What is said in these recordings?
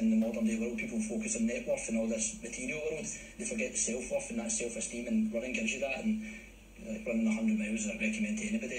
in the modern day world, people focus on net worth and all this material world. They forget the self worth and that self esteem, and running gives you that. And like running 100 miles, I recommend to anybody.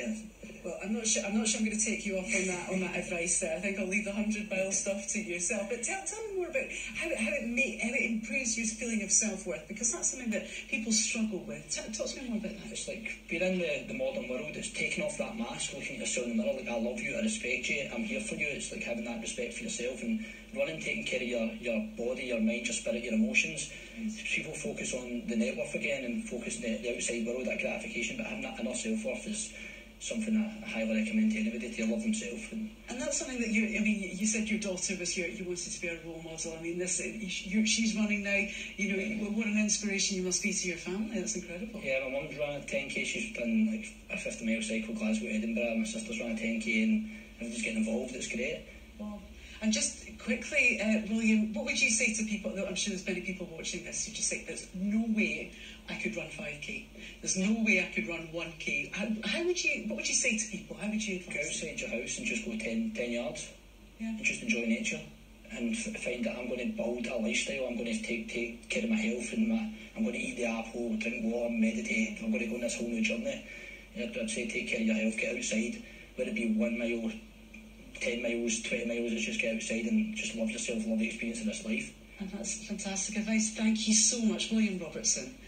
Well, I'm not sure. I'm not sure I'm going to take you up on that on that advice. There, I think I'll leave the hundred mile stuff to yourself. But tell, tell me more about how, how it may, how it improves your feeling of self worth because that's something that people struggle with. Tell, talk to me more about that. It's like being in the, the modern world. It's taking off that mask, looking at yourself in the mirror, like I love you, I respect you, I'm here for you. It's like having that respect for yourself and running, taking care of your, your body, your mind, your spirit, your emotions. Mm. People focus on the net worth again and focus on the, the outside world, that gratification, but having that inner self worth is something I highly recommend to anybody to love themselves. And, and that's something that you, I mean, you said your daughter was your, you wanted to be a role model. I mean, this, uh, you, she's running now, you know, what an inspiration you must be to your family. That's incredible. Yeah, my mum's running a 10k, she's done like a 50 mile cycle, Glasgow, Edinburgh. My sister's running a 10k and everyone's getting involved. It's great. Wow. And just quickly, uh, William, what would you say to people? I'm sure there's many people watching this who just think there's no way I could run 5k. There's no way I could run 1k. How, how would you? What would you say to people? How would you? Go outside your house and just go 10, 10 yards. Yeah. And just enjoy nature. And find that I'm going to build a lifestyle. I'm going to take take care of my health and my. I'm going to eat the apple, drink water, meditate. I'm going to go on this whole new journey. I'd say take care of your health. Get outside. Whether it be one mile 10 miles, 20 miles, let's just get outside and just love yourself, love the experience of this life. And that's fantastic advice. Thank you so much, William Robertson.